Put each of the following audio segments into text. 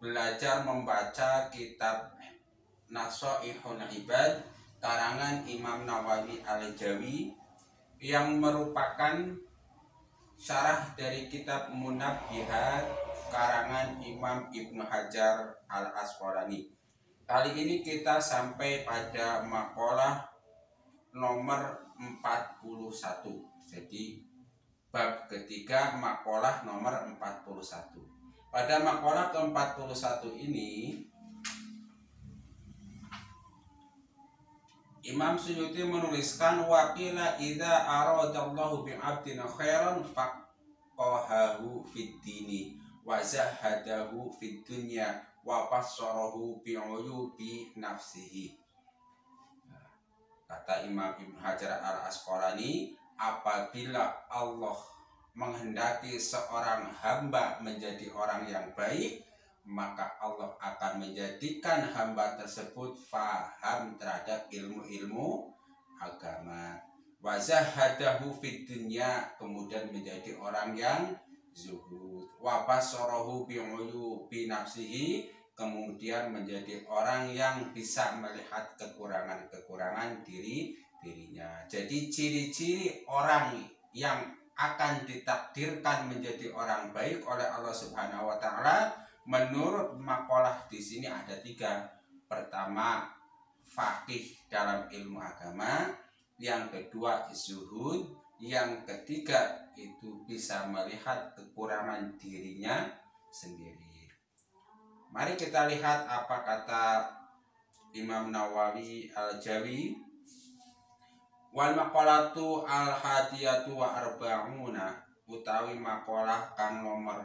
belajar membaca kitab Nasoihun Ibad karangan Imam Nawawi Al-Jawi yang merupakan syarah dari kitab Munabbihat karangan Imam Ibnu Hajar Al-Asqalani. Kali ini kita sampai pada makalah nomor 41. Jadi bab ketiga makalah nomor 41. Pada makalah ke-41 ini Imam Suyuti menuliskan wakila idza aradallahu bi'abdin khairan faqahahu fid dini wa zahadahu fid dunya wa bassarahu bi'uyubi nafsihi. Kata Imam Ibn Hajar al-Asqalani, apabila Allah menghendaki seorang hamba menjadi orang yang baik, maka Allah akan menjadikan hamba tersebut faham terhadap ilmu-ilmu agama. Wazahadahu fid dunya kemudian menjadi orang yang zuhud. Wa basarahu bi nafsihi kemudian menjadi orang yang bisa melihat kekurangan-kekurangan diri dirinya. Jadi ciri-ciri orang yang akan ditakdirkan menjadi orang baik oleh Allah Subhanahu wa taala menurut makalah di sini ada tiga. Pertama, fakih dalam ilmu agama, yang kedua zuhud, yang ketiga itu bisa melihat kekurangan dirinya sendiri. Mari kita lihat apa kata Imam Nawawi Al-Jawi wal maqalatu al hadiyatu wa arba'una utawi makalah kang nomor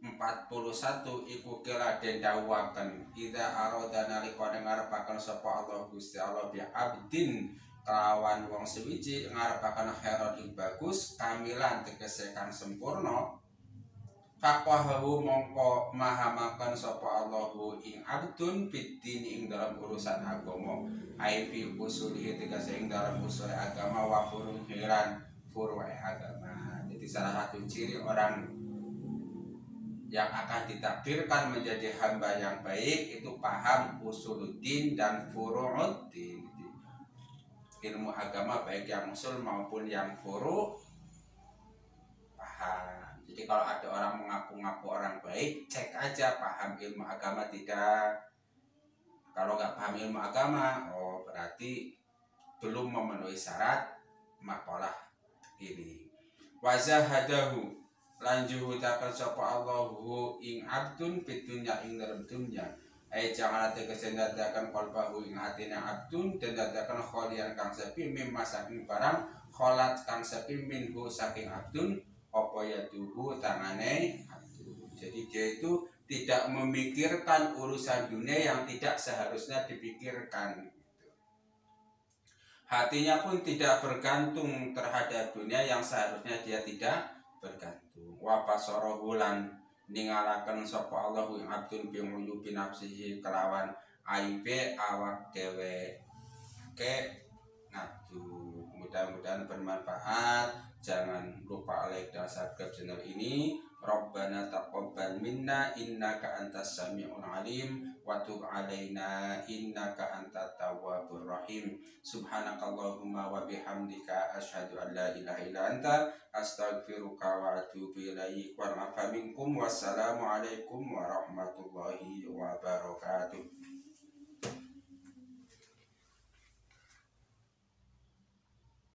41 iku kira den dawuhaken ida aroda nalika ngarepaken sapa Allah Gusti Allah bi abdin kelawan wong sewiji ngarepaken khairon ing bagus kamilan tegese kang sempurna Fakwahu mongko mahamakan sapa Allahu ing abdun fitin ing dalam urusan agama ai fi usulihi ing dalam usul agama wa furuhiran furu'i agama. Jadi salah satu ciri orang yang akan ditakdirkan menjadi hamba yang baik itu paham usuluddin dan furu'uddin. Ilmu agama baik yang usul maupun yang furu jadi kalau ada orang mengaku-ngaku orang baik, cek aja paham ilmu agama tidak. Kalau nggak paham ilmu agama, oh berarti belum memenuhi syarat makalah ini. Wazahadahu lanjuh ucapan sapa Allahu ing abdun fitunya ing dalam dunya. Ai jangan ada kesendadakan kalbahu ing hatina abdun dan dadakan kholian kang sepi mimma saking barang kholat kang sepi minhu saking abdun apa ya tangane jadi dia itu tidak memikirkan urusan dunia yang tidak seharusnya dipikirkan hatinya pun tidak bergantung terhadap dunia yang seharusnya dia tidak bergantung. Wa basarahulan ningalaken sapa Allah ing abdun bi uyubi nafsihi kelawan aibe awak dewe ke ngadu mudah-mudahan bermanfaat. Jangan lupa like dan subscribe channel ini. Rabbana taqabbal minna innaka antas sami'un alim wa tub alaina innaka antat tawwabur rahim. Subhanakallahumma wa bihamdika asyhadu an la ilaha illa anta astaghfiruka wa atubu ilaik. Wa minkum wassalamu alaikum warahmatullahi wabarakatuh